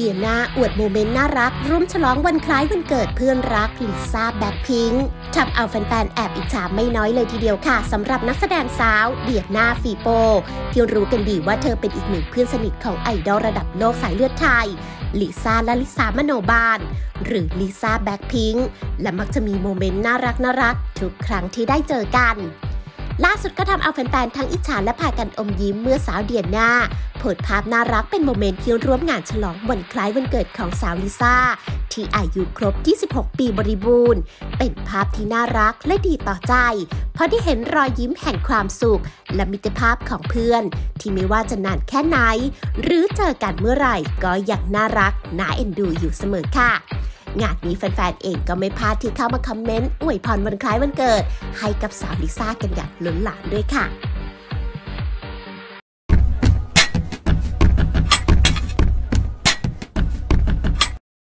เดียร์น่าอวดโมเมนต์น่ารักร่วมฉลองวันคล้ายวันเกิดเพื่อนรักลิซ่าแบ็คพิงค์ทำเอาแฟนๆ แอบอิจฉาไม่น้อยเลยทีเดียวค่ะสำหรับนักแสดงสาวเดียร์น่า ฟลีโป ที่รู้กันดีว่าเธอเป็นอีกหนึ่งเพื่อนสนิทของไอดอลระดับโลกสายเลือดไทยลิซ่าและลิซ่ามโนบาล หรือลิซ่าแบ็คพิงค์และมักจะมีโมเมนต์น่ารักน่ารักทุกครั้งที่ได้เจอกัน ล่าสุดก็ทำเอาแฟนๆทั้งอิจฉาและพากันอมยิ้มเมื่อสาวเดียร์น่าโพสภาพน่ารักเป็นโมเมนต์ที่ร่วมงานฉลองวันคล้ายวันเกิดของสาวลิซ่า ที่อายุครบ 26 ปีบริบูรณ์ เป็นภาพที่น่ารักและดีต่อใจ เพราะได้เห็นรอยยิ้มแห่งความสุข และมิตรภาพของเพื่อน ที่ไม่ว่าจะนานแค่ไหน หรือเจอกันเมื่อไหร่ก็ยังน่ารักน่าเอ็นดูอยู่เสมอค่ะ งานนี้แฟนๆเองก็ไม่พลาดที่เข้ามาคอมเมนต์อวยพรวันคล้ายวันเกิด ให้กับสาวลิซ่ากันอย่างล้นหลามด้วยค่ะ